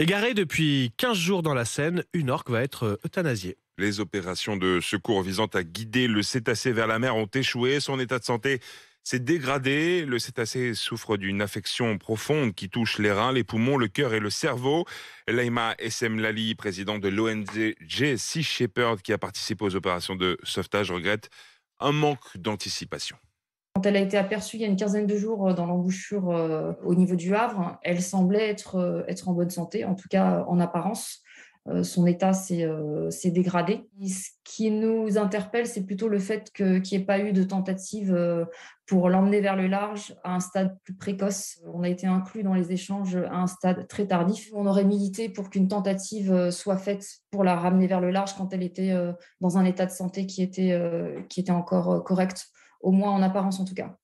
Égarée depuis 15 jours dans la Seine, une orque va être euthanasiée. Les opérations de secours visant à guider le cétacé vers la mer ont échoué. Son état de santé s'est dégradé. Le cétacé souffre d'une affection profonde qui touche les reins, les poumons, le cœur et le cerveau. Laima SM Lali, président de l'ONG Sea Shepherd, qui a participé aux opérations de sauvetage, regrette un manque d'anticipation. Quand elle a été aperçue il y a une quinzaine de jours dans l'embouchure euh, au niveau du Havre, elle semblait être, euh, en bonne santé, en tout cas en apparence. Euh, son état euh, s'est dégradé. ce qui nous interpelle, c'est plutôt le fait qu'il n'y ait pas eu de tentative euh, pour l'emmener vers le large à un stade plus précoce. On a été inclus dans les échanges à un stade très tardif. On aurait milité pour qu'une tentative soit faite pour la ramener vers le large quand elle était dans un état de santé qui était encore correct, au moins en apparence en tout cas.